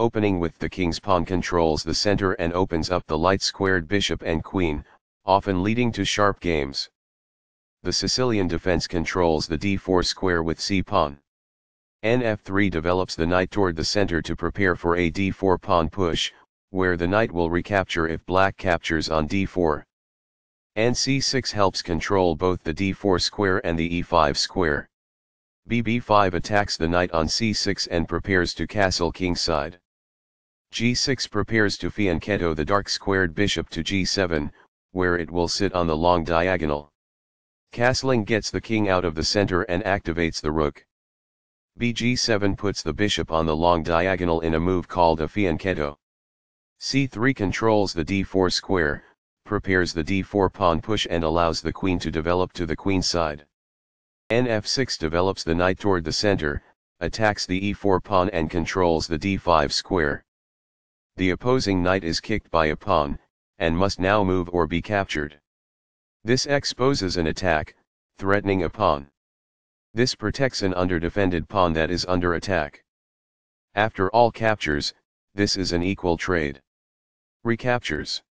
opening with the king's pawn controls the center and opens up the light-squared bishop and queen, often leading to sharp games. The Sicilian defense controls the d4 square with c-pawn. nf3 develops the knight toward the center to prepare for a d4 pawn push, where the knight will recapture if black captures on d4. nc6 helps control both the d4 square and the e5 square. bb5 attacks the knight on c6 and prepares to castle kingside. G6 prepares to fianchetto the dark squared bishop to g7, where it will sit on the long diagonal. Castling gets the king out of the center and activates the rook. bg7 puts the bishop on the long diagonal in a move called a fianchetto. c3 controls the d4 square, prepares the d4 pawn push and allows the queen to develop to the queen side. nf6 develops the knight toward the center, attacks the e4 pawn and controls the d5 square. The opposing knight is kicked by a pawn, and must now move or be captured. This exposes an attack, threatening a pawn. This protects an underdefended pawn that is under attack. After all captures, this is an equal trade. Recaptures.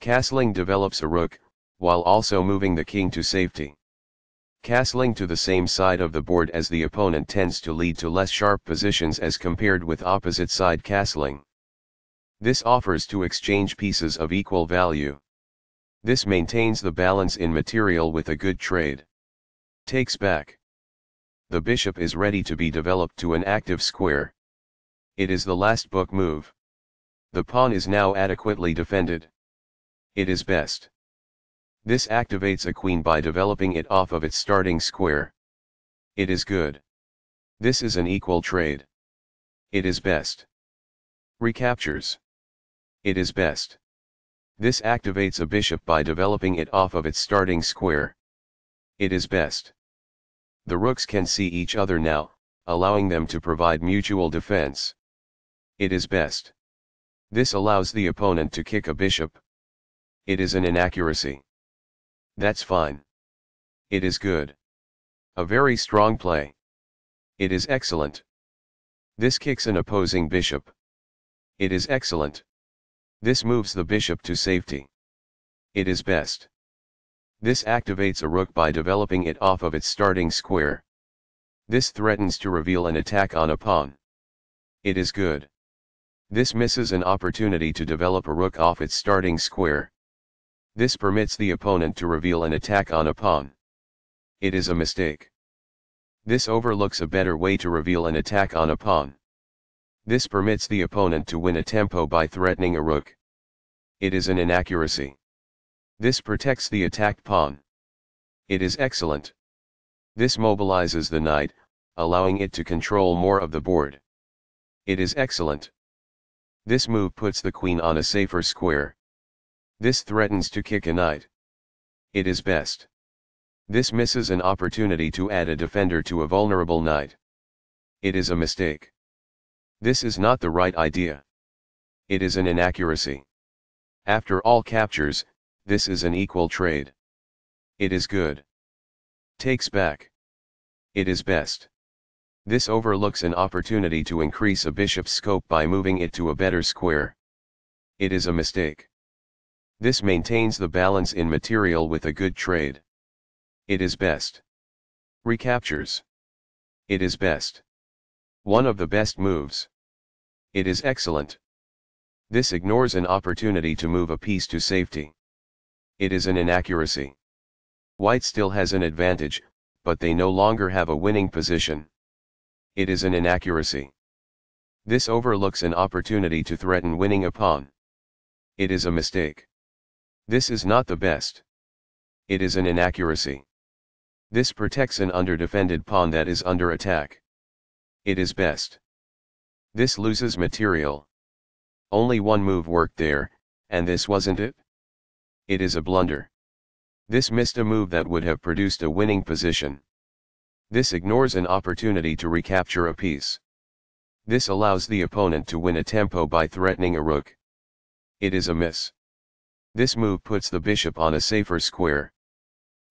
Castling develops a rook, while also moving the king to safety. Castling to the same side of the board as the opponent tends to lead to less sharp positions as compared with opposite side castling. This offers to exchange pieces of equal value. This maintains the balance in material with a good trade. Takes back. The bishop is ready to be developed to an active square. It is the last book move. The pawn is now adequately defended. It is best. This activates a queen by developing it off of its starting square. It is good. This is an equal trade. It is best. Recaptures. It is best. This activates a bishop by developing it off of its starting square. It is best. The rooks can see each other now, allowing them to provide mutual defense. It is best. This allows the opponent to kick a bishop. It is an inaccuracy. That's fine. It is good. A very strong play. It is excellent. This kicks an opposing bishop. It is excellent. This moves the bishop to safety. It is best. This activates a rook by developing it off of its starting square. This threatens to reveal an attack on a pawn. It is good. This misses an opportunity to develop a rook off its starting square. This permits the opponent to reveal an attack on a pawn. It is a mistake. This overlooks a better way to reveal an attack on a pawn. This permits the opponent to win a tempo by threatening a rook. It is an inaccuracy. This protects the attacked pawn. It is excellent. This mobilizes the knight, allowing it to control more of the board. It is excellent. This move puts the queen on a safer square. This threatens to kick a knight. It is best. This misses an opportunity to add a defender to a vulnerable knight. It is a mistake. This is not the right idea. It is an inaccuracy. After all captures, this is an equal trade. It is good. Takes back. It is best. This overlooks an opportunity to increase a bishop's scope by moving it to a better square. It is a mistake. This maintains the balance in material with a good trade. It is best. Recaptures. It is best. One of the best moves. It is excellent. This ignores an opportunity to move a piece to safety. It is an inaccuracy. White still has an advantage, but they no longer have a winning position. It is an inaccuracy. This overlooks an opportunity to threaten winning a pawn. It is a mistake. This is not the best. It is an inaccuracy. This protects an underdefended pawn that is under attack. It is best. This loses material. Only one move worked there, and this wasn't it? It is a blunder. This missed a move that would have produced a winning position. This ignores an opportunity to recapture a piece. This allows the opponent to win a tempo by threatening a rook. It is a miss. This move puts the bishop on a safer square.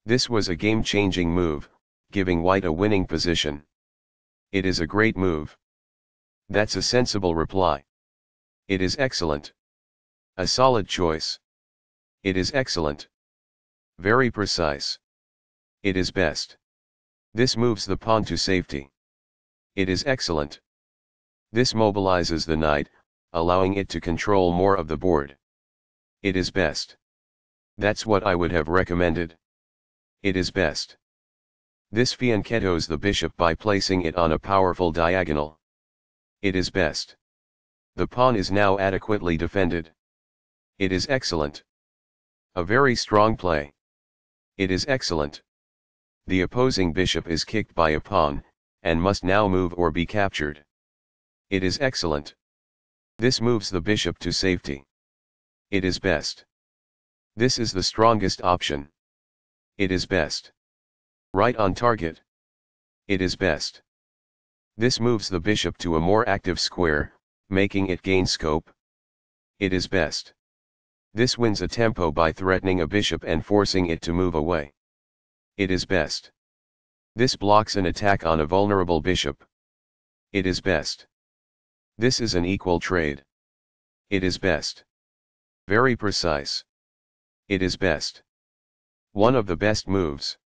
This was a game-changing move, giving white a winning position. It is a great move. That's a sensible reply. It is excellent. A solid choice. It is excellent. Very precise. It is best. This moves the pawn to safety. It is excellent. This mobilizes the knight, allowing it to control more of the board. It is best. That's what I would have recommended. It is best. This fianchettos the bishop by placing it on a powerful diagonal. It is best. The pawn is now adequately defended. It is excellent. A very strong play. It is excellent. The opposing bishop is kicked by a pawn, and must now move or be captured. It is excellent. This moves the bishop to safety. It is best. This is the strongest option. It is best. Right on target. It is best. This moves the bishop to a more active square, making it gain scope. It is best. This wins a tempo by threatening a bishop and forcing it to move away. It is best. This blocks an attack on a vulnerable bishop. It is best. This is an equal trade. It is best. Very precise. It is best. One of the best moves.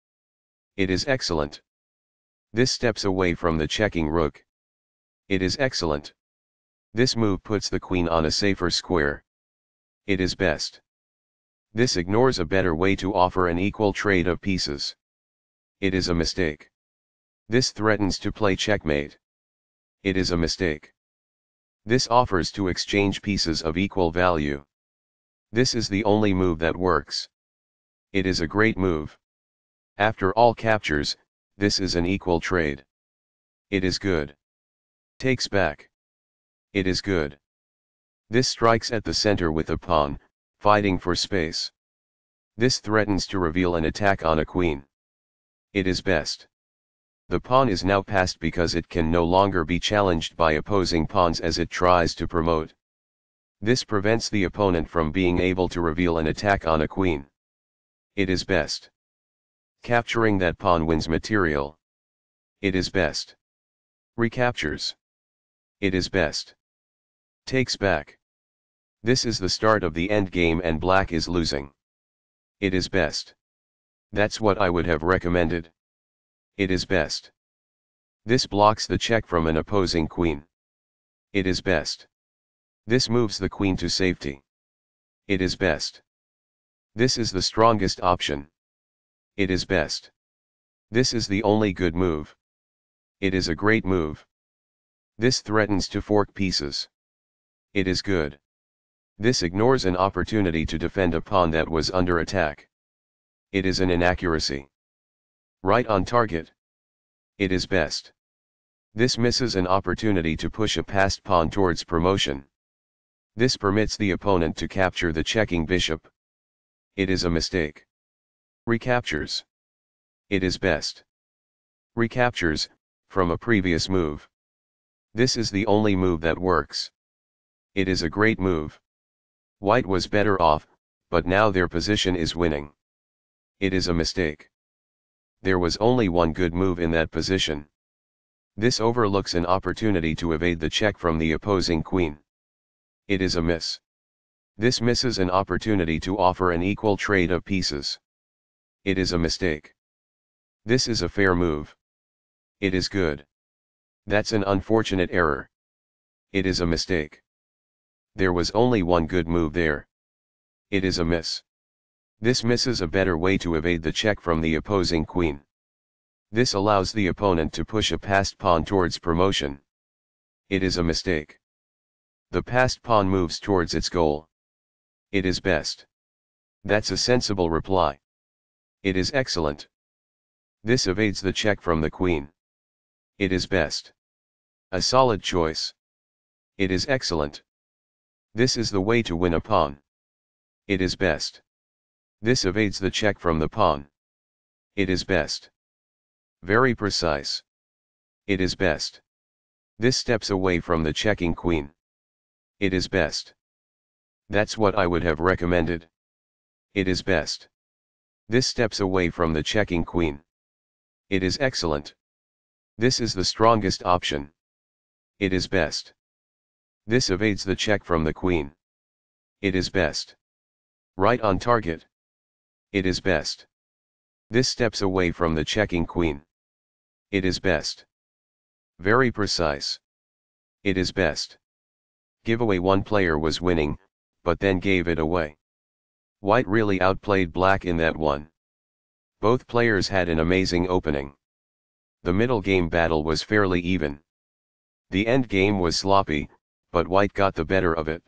It is excellent. This steps away from the checking rook. It is excellent. This move puts the queen on a safer square. It is best. This ignores a better way to offer an equal trade of pieces. It is a mistake. This threatens to play checkmate. It is a mistake. This offers to exchange pieces of equal value. This is the only move that works. It is a great move. After all captures, this is an equal trade. It is good. Takes back. It is good. This strikes at the center with a pawn, fighting for space. This threatens to reveal an attack on a queen. It is best. The pawn is now passed because it can no longer be challenged by opposing pawns as it tries to promote. This prevents the opponent from being able to reveal an attack on a queen. It is best. Capturing that pawn wins material. It is best. Recaptures. It is best. Takes back. This is the start of the endgame and black is losing. It is best. That's what I would have recommended. It is best. This blocks the check from an opposing queen. It is best. This moves the queen to safety. It is best. This is the strongest option. It is best. This is the only good move. It is a great move. This threatens to fork pieces. It is good. This ignores an opportunity to defend a pawn that was under attack. It is an inaccuracy. Right on target. It is best. This misses an opportunity to push a passed pawn towards promotion. This permits the opponent to capture the checking bishop. It is a mistake. Recaptures. It is best. Recaptures, from a previous move. This is the only move that works. It is a great move. White was better off, but now their position is winning. It is a mistake. There was only one good move in that position. This overlooks an opportunity to evade the check from the opposing queen. It is a miss. This misses an opportunity to offer an equal trade of pieces. It is a mistake. This is a fair move. It is good. That's an unfortunate error. It is a mistake. There was only one good move there. It is a miss. This misses a better way to evade the check from the opposing queen. This allows the opponent to push a passed pawn towards promotion. It is a mistake. The passed pawn moves towards its goal. It is best. That's a sensible reply. It is excellent. This evades the check from the queen. It is best. A solid choice. It is excellent. This is the way to win a pawn. It is best. This evades the check from the pawn. It is best. Very precise. It is best. This steps away from the checking queen. It is best. That's what I would have recommended. It is best. This steps away from the checking queen. It is excellent. This is the strongest option. It is best. This evades the check from the queen. It is best. Right on target. It is best. This steps away from the checking queen. It is best. Very precise. It is best. Giveaway one player was winning, but then gave it away. White really outplayed black in that one. Both players had an amazing opening. The middle game battle was fairly even. The end game was sloppy, but white got the better of it.